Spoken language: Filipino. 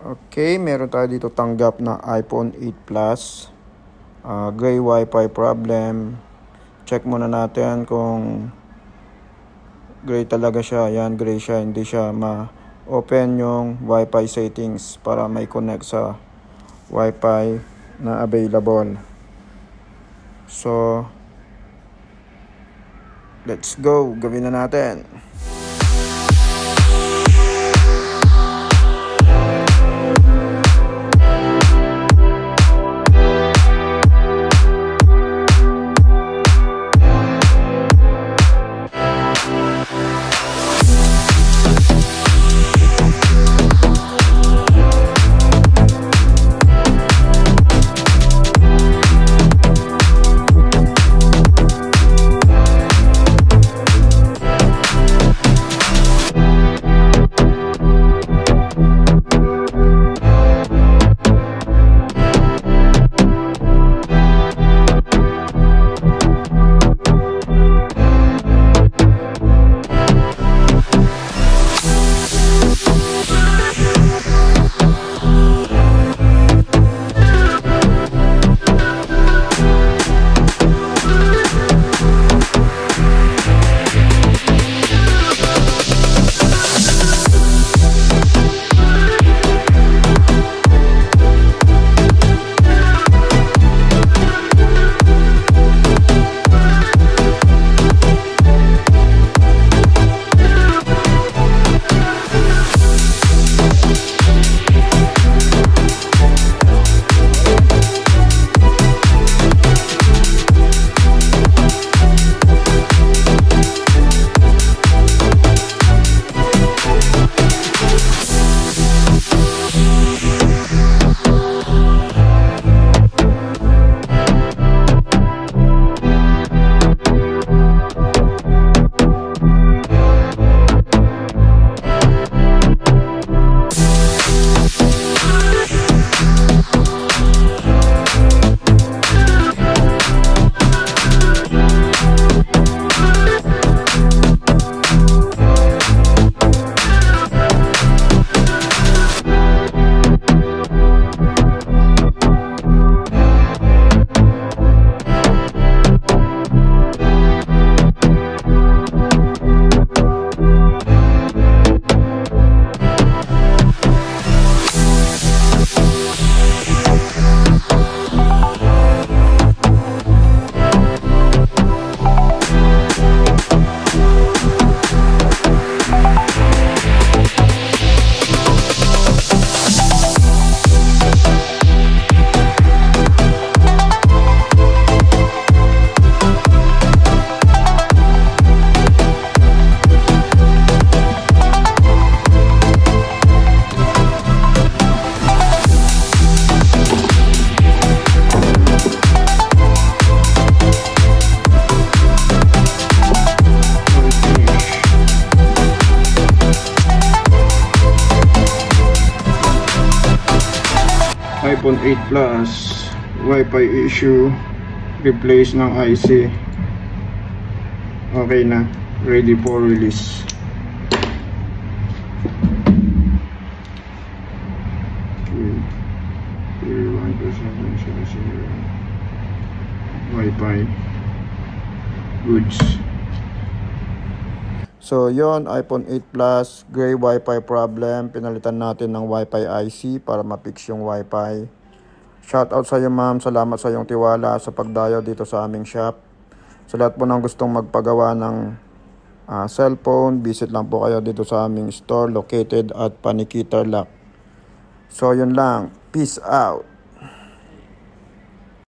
Okay, meron tayo dito tanggap na iPhone 8 Plus. Uh, gray Wi-Fi problem. Check muna natin kung gray talaga siya. Yan, gray siya. Hindi siya ma-open yung Wi-Fi settings para may connect sa Wi-Fi na available. So, let's go. Gawin na natin. 8 Plus Wi-Fi issue replace ng IC okay na ready for release. Wi-Fi goods So yon iPhone 8 Plus, gray Wi-Fi problem, pinalitan natin ng Wi-Fi IC para ma-fix yung Wi-Fi. Shout out sa iyo ma'am. Salamat sa iyong tiwala sa pagdayo dito sa aming shop. Sa lahat po ng gustong magpagawa ng uh, cellphone, visit lang po kayo dito sa aming store located at Panikitar Lock. So yun lang. Peace out.